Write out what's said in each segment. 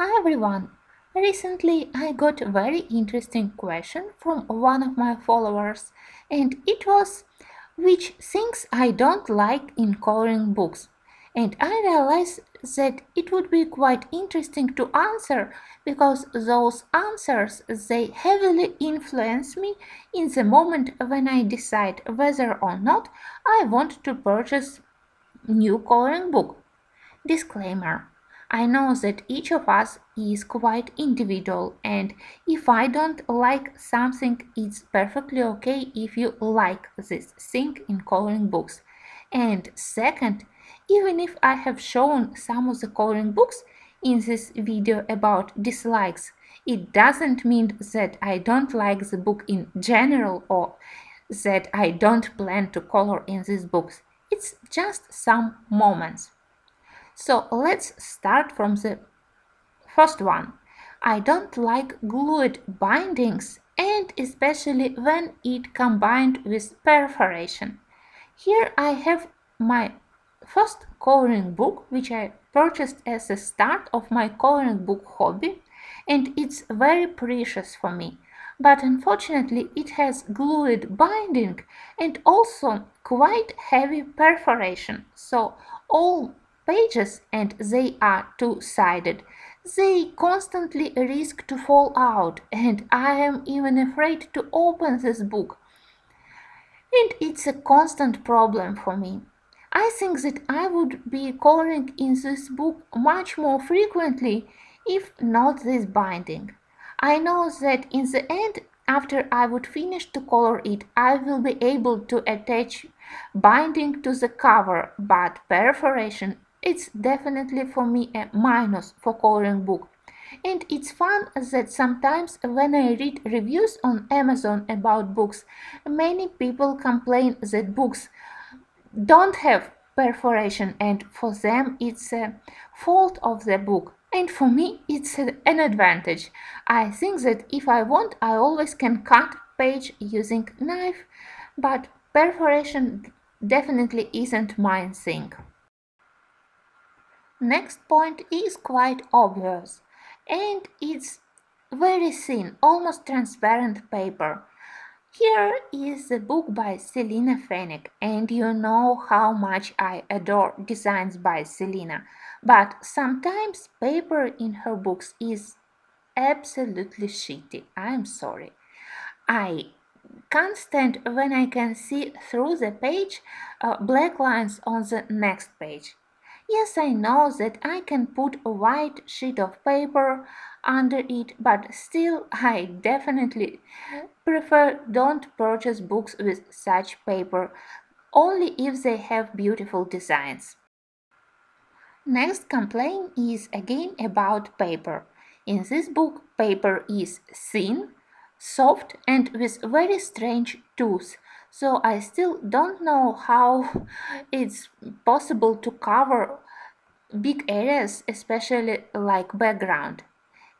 Hi everyone! Recently I got a very interesting question from one of my followers and it was which things I don't like in coloring books. And I realized that it would be quite interesting to answer because those answers they heavily influence me in the moment when I decide whether or not I want to purchase new coloring book. Disclaimer I know that each of us is quite individual, and if I don't like something, it's perfectly okay if you like this thing in coloring books. And second, even if I have shown some of the coloring books in this video about dislikes, it doesn't mean that I don't like the book in general or that I don't plan to color in these books. It's just some moments. So let's start from the first one. I don't like glued bindings and especially when it combined with perforation. Here I have my first coloring book which I purchased as a start of my coloring book hobby and it's very precious for me. But unfortunately it has glued binding and also quite heavy perforation so all pages and they are two-sided. They constantly risk to fall out and I am even afraid to open this book. And it's a constant problem for me. I think that I would be coloring in this book much more frequently if not this binding. I know that in the end after I would finish to color it, I will be able to attach binding to the cover, but perforation it's definitely for me a minus for coloring book. And it's fun that sometimes when I read reviews on Amazon about books, many people complain that books don't have perforation and for them it's a fault of the book. And for me it's an advantage. I think that if I want I always can cut page using knife, but perforation definitely isn't my thing. Next point is quite obvious and it's very thin, almost transparent paper. Here is the book by Selina Fenech and you know how much I adore designs by Selina, but sometimes paper in her books is absolutely shitty. I'm sorry. I can't stand when I can see through the page uh, black lines on the next page. Yes, I know that I can put a white sheet of paper under it, but still I definitely prefer don't purchase books with such paper, only if they have beautiful designs. Next complaint is again about paper. In this book, paper is thin, soft and with very strange tooth, so I still don't know how it's possible to cover big areas, especially like background.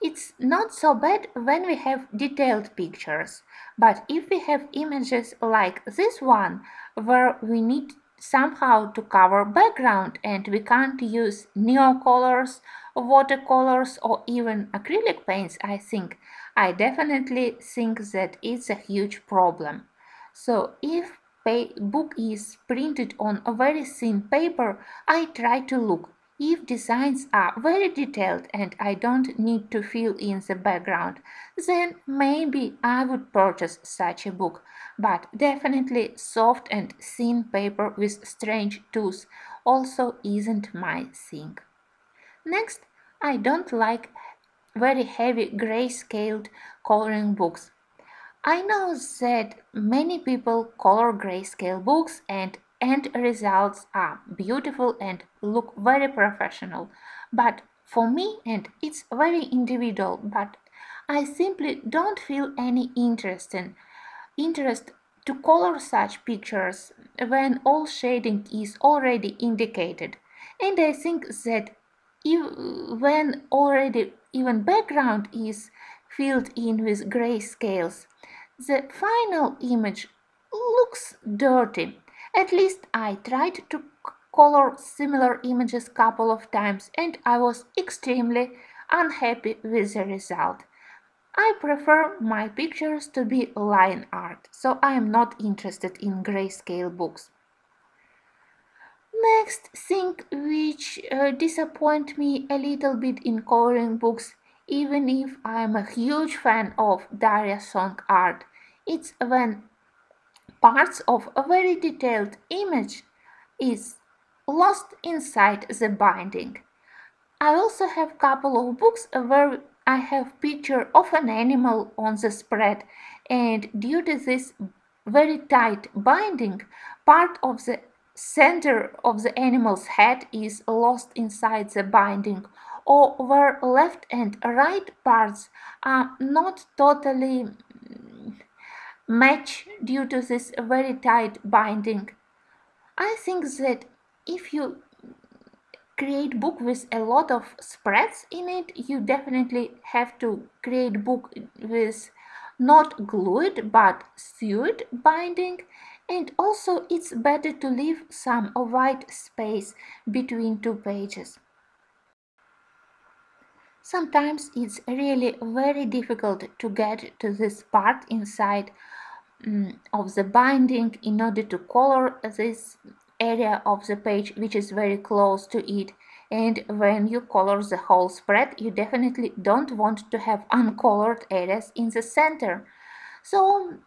It's not so bad when we have detailed pictures, but if we have images like this one, where we need somehow to cover background and we can't use neocolors, watercolors or even acrylic paints, I think, I definitely think that it's a huge problem. So if book is printed on a very thin paper, I try to look if designs are very detailed and I don't need to fill in the background, then maybe I would purchase such a book, but definitely soft and thin paper with strange tools also isn't my thing. Next, I don't like very heavy gray-scaled coloring books. I know that many people color grayscale books and end results are beautiful and look very professional. But for me, and it's very individual, but I simply don't feel any interest in interest to color such pictures when all shading is already indicated. And I think that if, when already even background is filled in with gray scales, the final image looks dirty. At least I tried to color similar images couple of times and I was extremely unhappy with the result. I prefer my pictures to be line art, so I am not interested in grayscale books. Next thing which uh, disappoint me a little bit in coloring books, even if I am a huge fan of Daria Song art, it's when parts of a very detailed image is lost inside the binding. I also have couple of books where I have picture of an animal on the spread and due to this very tight binding, part of the center of the animal's head is lost inside the binding or where left and right parts are not totally match due to this very tight binding. I think that if you create book with a lot of spreads in it you definitely have to create book with not glued but sewed binding and also it's better to leave some white space between two pages. Sometimes it's really very difficult to get to this part inside um, of the binding in order to color this area of the page which is very close to it. And when you color the whole spread you definitely don't want to have uncolored areas in the center. So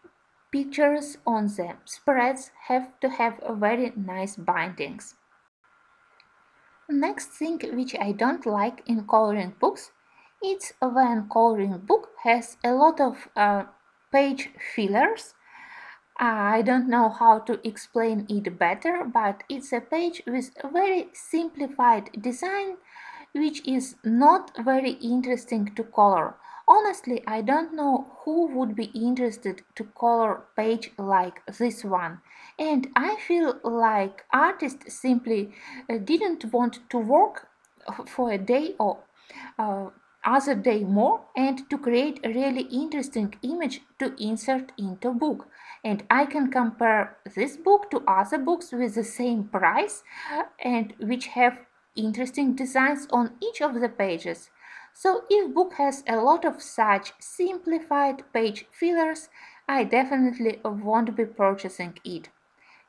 pictures on the spreads have to have very nice bindings next thing which I don't like in coloring books it's when coloring book has a lot of uh, page fillers I don't know how to explain it better, but it's a page with a very simplified design which is not very interesting to color. Honestly, I don't know who would be interested to color page like this one. And I feel like artists simply uh, didn't want to work for a day or uh, other day more and to create a really interesting image to insert into book and I can compare this book to other books with the same price and which have interesting designs on each of the pages. So if book has a lot of such simplified page fillers, I definitely won't be purchasing it.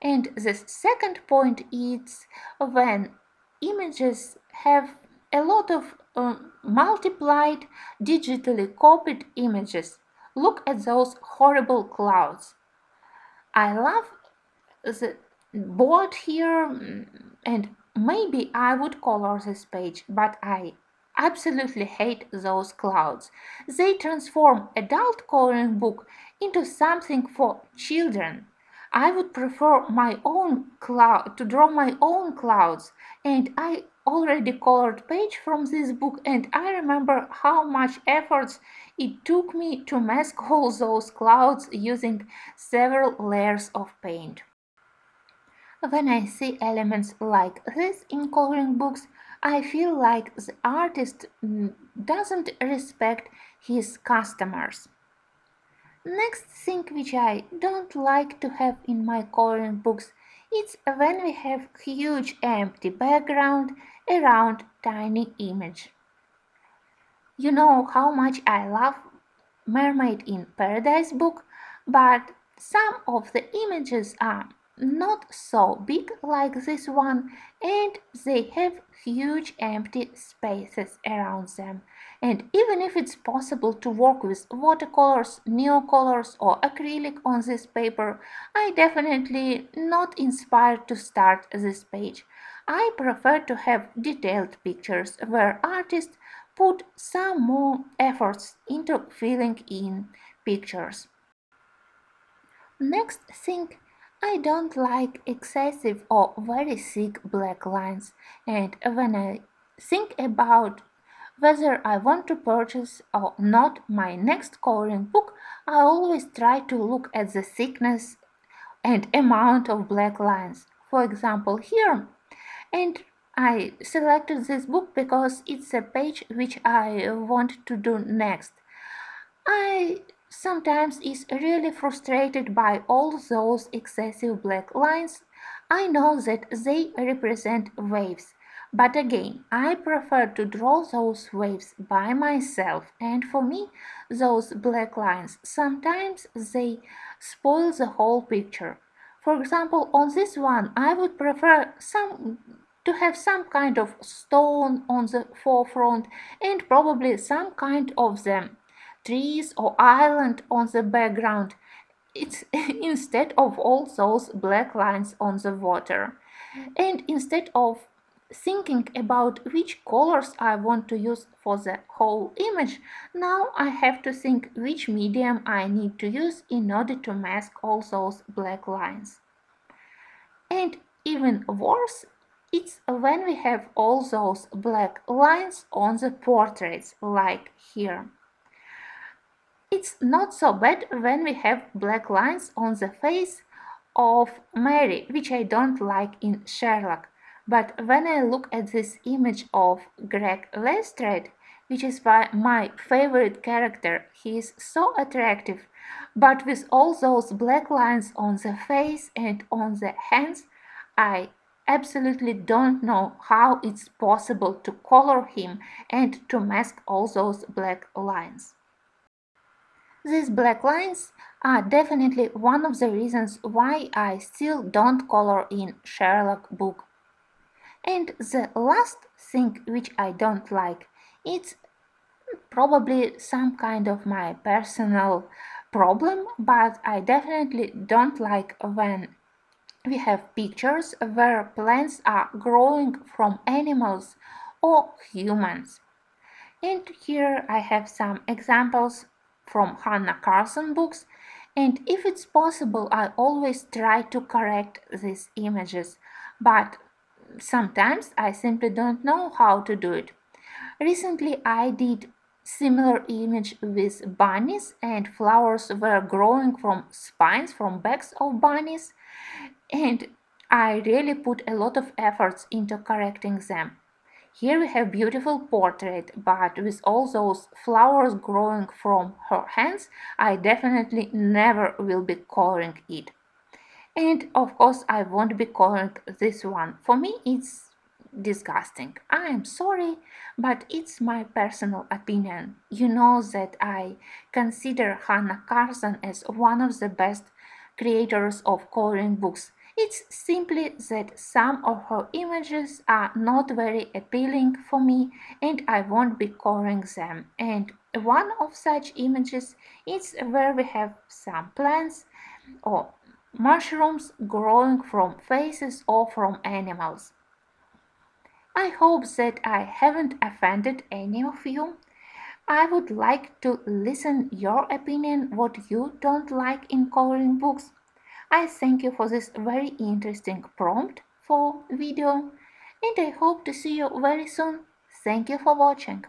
And the second point is when images have a lot of um, multiplied digitally copied images. Look at those horrible clouds. I love the board here mm, and maybe I would color this page, but I absolutely hate those clouds. They transform adult coloring book into something for children. I would prefer my own cloud to draw my own clouds and I already colored page from this book and I remember how much efforts it took me to mask all those clouds using several layers of paint. When I see elements like this in coloring books, I feel like the artist mm, doesn't respect his customers. Next thing which I don't like to have in my coloring books is when we have huge empty background around tiny image. You know how much I love Mermaid in Paradise book, but some of the images are not so big like this one and they have huge empty spaces around them and even if it's possible to work with watercolors, neocolors or acrylic on this paper, I definitely not inspired to start this page. I prefer to have detailed pictures where artists put some more efforts into filling in pictures. Next thing I don't like excessive or very thick black lines and when I think about whether I want to purchase or not my next coloring book, I always try to look at the thickness and amount of black lines. For example, here. And I selected this book because it's a page which I want to do next. I sometimes is really frustrated by all those excessive black lines. I know that they represent waves, But again, I prefer to draw those waves by myself and for me those black lines sometimes they spoil the whole picture. For example, on this one I would prefer some to have some kind of stone on the forefront and probably some kind of the trees or island on the background. It's instead of all those black lines on the water. And instead of thinking about which colors I want to use for the whole image, now I have to think which medium I need to use in order to mask all those black lines. And even worse, it's when we have all those black lines on the portraits, like here. It's not so bad when we have black lines on the face of Mary, which I don't like in Sherlock. But when I look at this image of Greg Lestrade, which is my favorite character, he is so attractive, but with all those black lines on the face and on the hands, I absolutely don't know how it's possible to color him and to mask all those black lines. These black lines are definitely one of the reasons why I still don't color in Sherlock book. And the last thing which I don't like, it's probably some kind of my personal problem, but I definitely don't like when we have pictures where plants are growing from animals or humans. And here I have some examples from Hanna Karlzon books and if it's possible I always try to correct these images but sometimes I simply don't know how to do it. Recently I did similar image with bunnies and flowers were growing from spines from backs of bunnies and I really put a lot of efforts into correcting them. Here we have beautiful portrait, but with all those flowers growing from her hands, I definitely never will be coloring it. And of course, I won't be coloring this one. For me, it's disgusting. I am sorry, but it's my personal opinion. You know that I consider Hanna Karlzon as one of the best creators of coloring books. It's simply that some of her images are not very appealing for me and I won't be coloring them. And one of such images is where we have some plants or mushrooms growing from faces or from animals. I hope that I haven't offended any of you. I would like to listen your opinion what you don't like in coloring books. I thank you for this very interesting prompt for video and I hope to see you very soon. Thank you for watching.